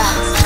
Drugs.